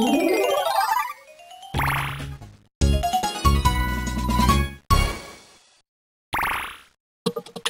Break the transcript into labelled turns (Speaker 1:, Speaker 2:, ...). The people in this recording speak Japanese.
Speaker 1: you